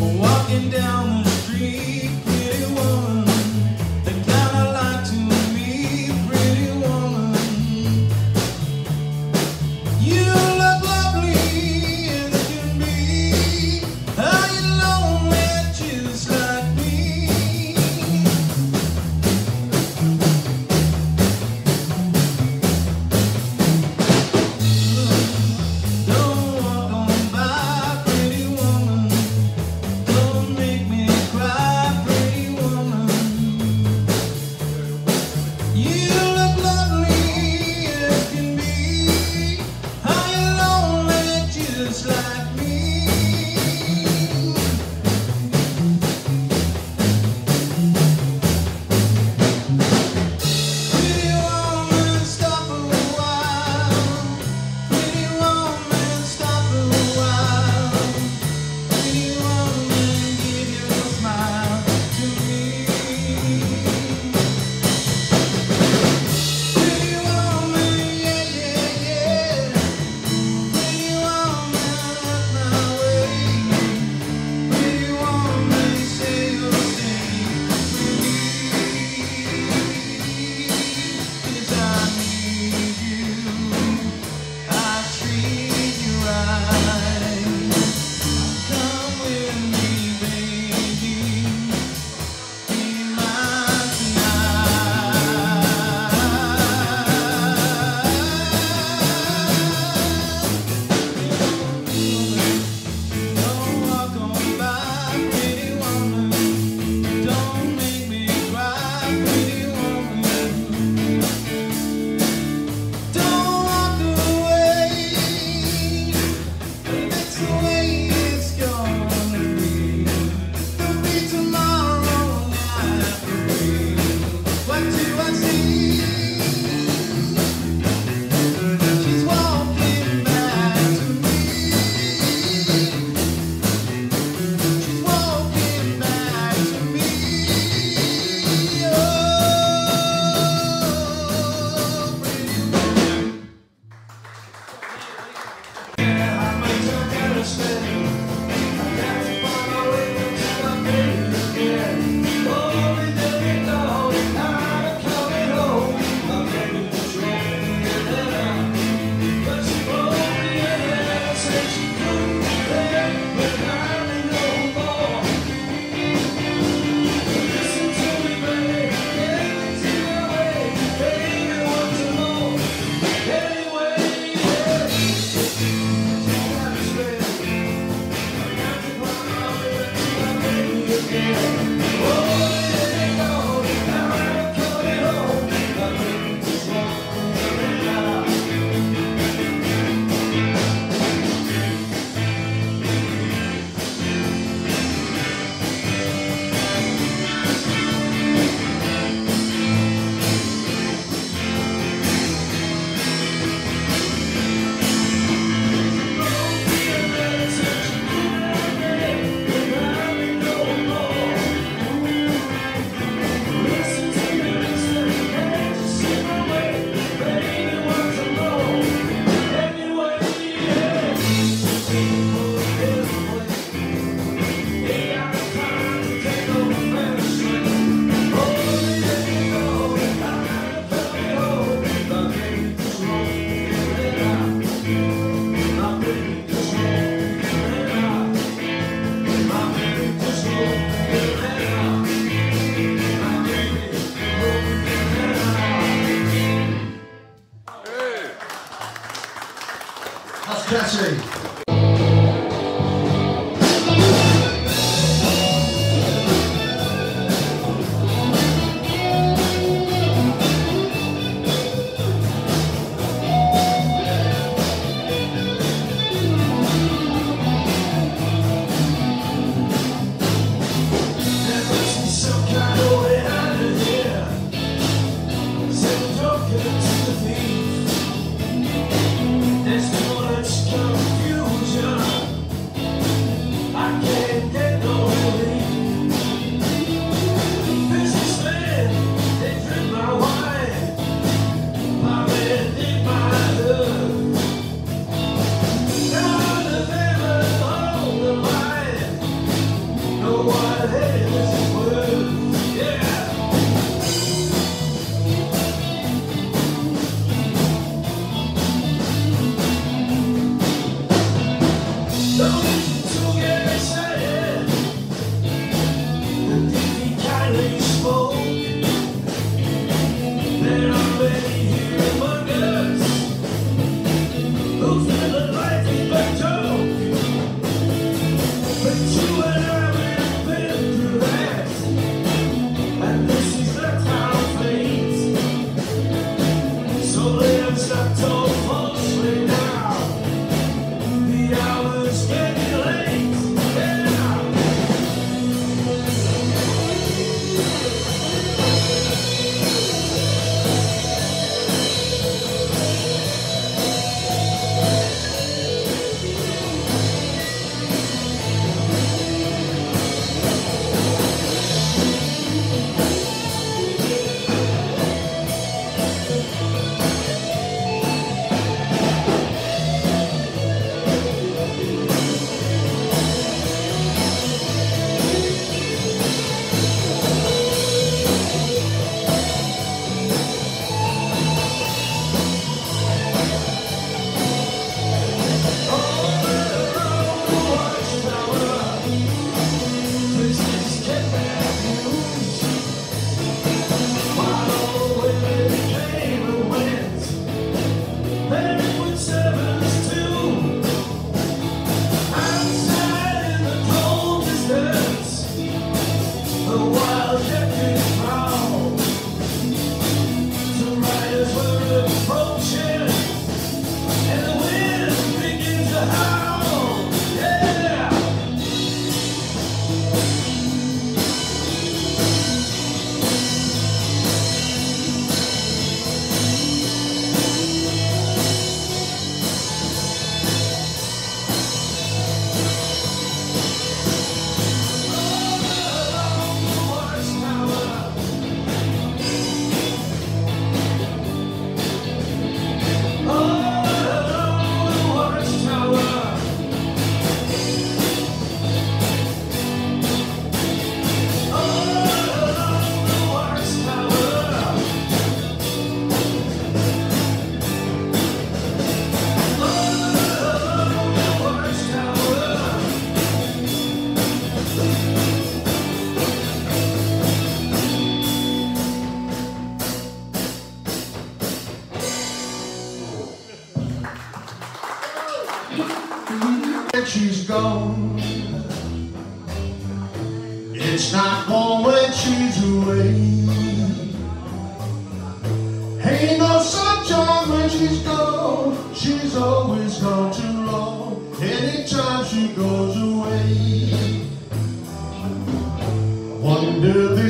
Walking down the street,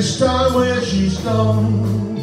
this time where she's gone.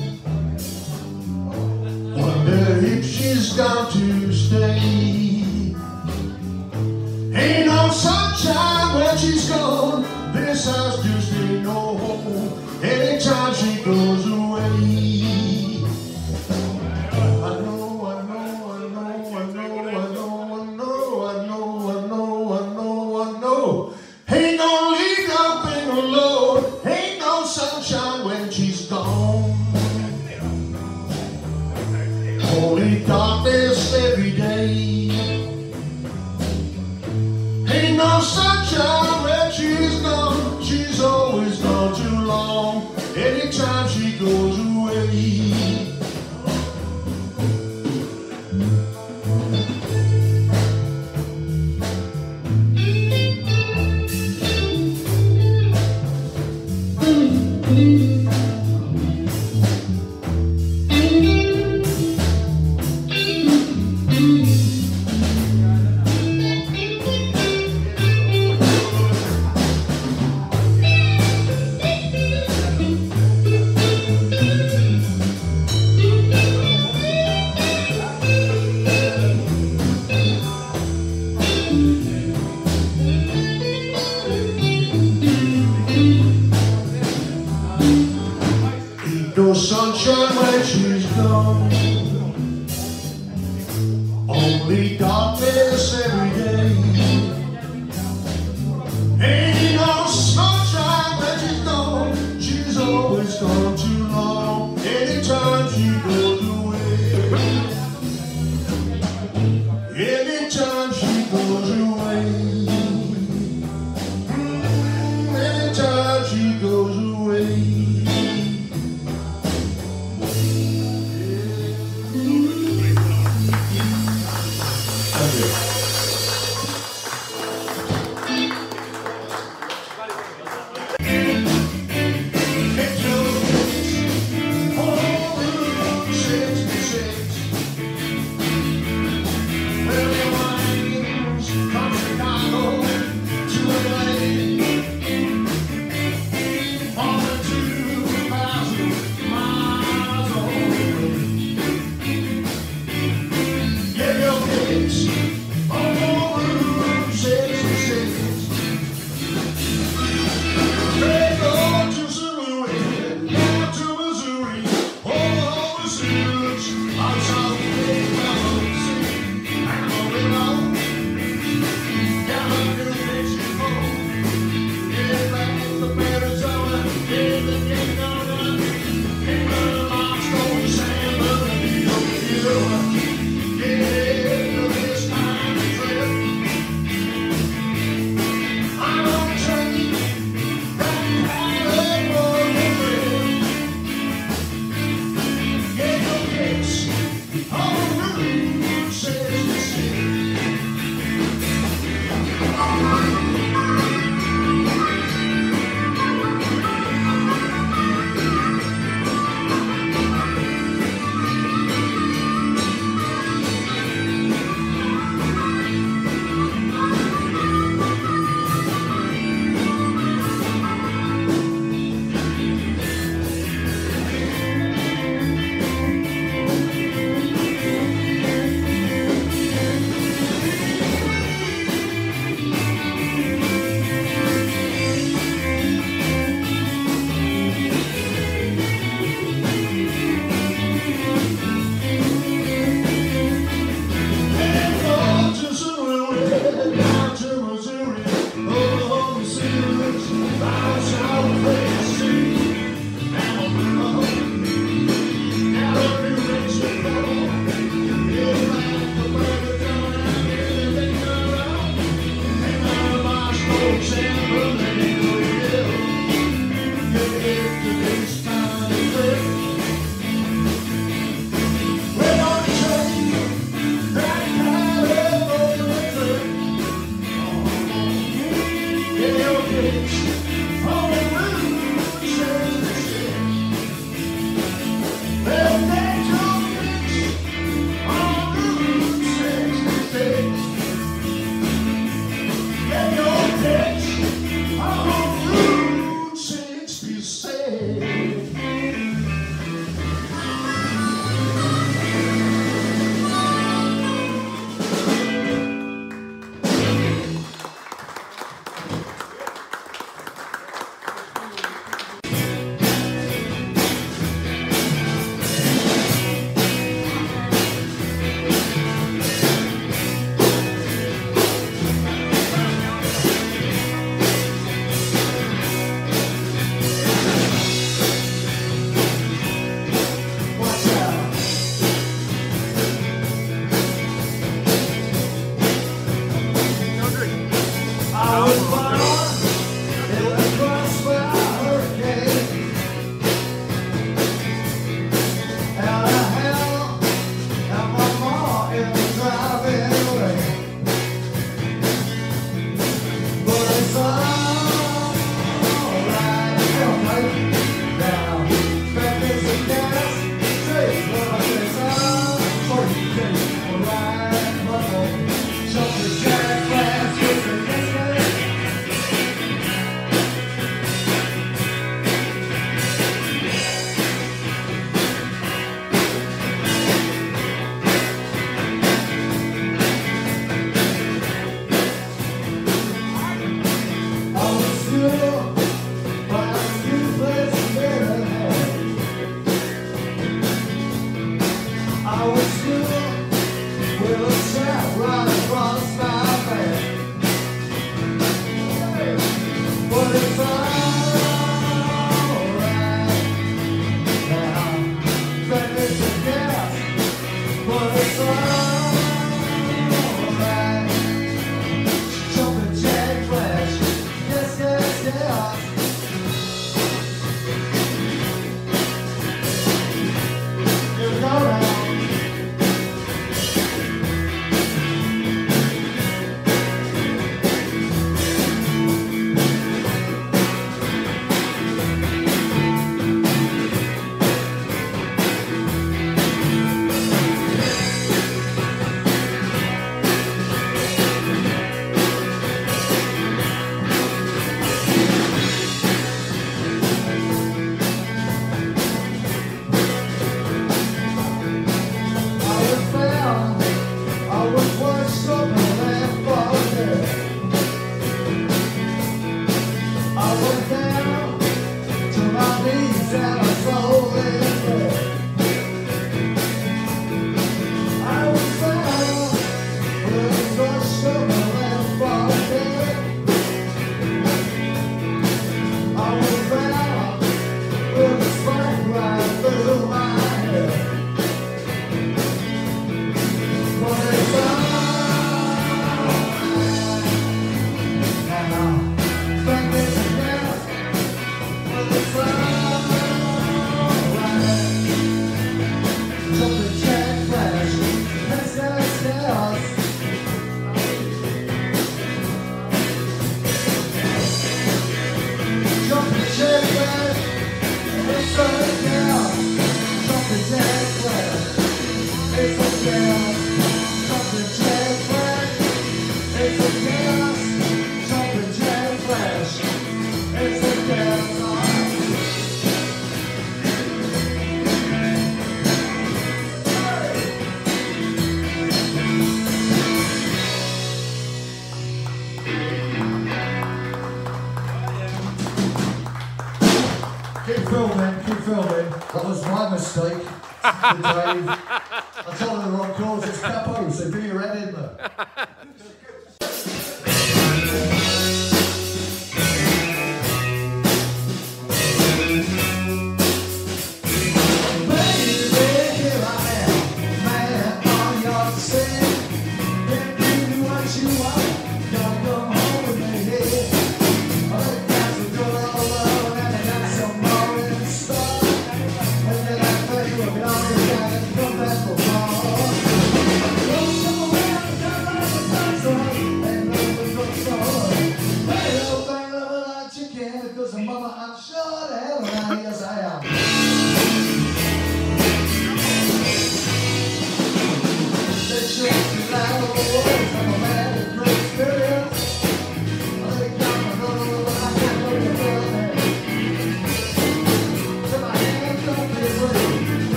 I told her the wrong chords, it's capo, so bring your head in there.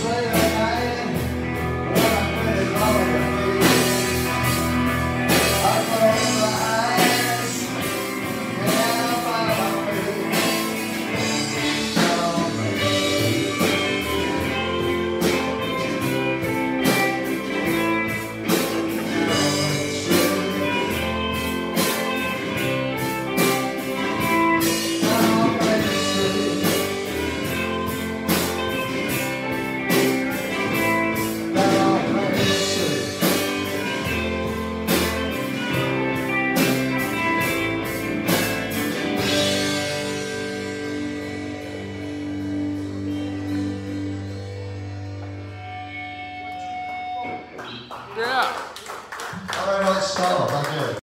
Sometimes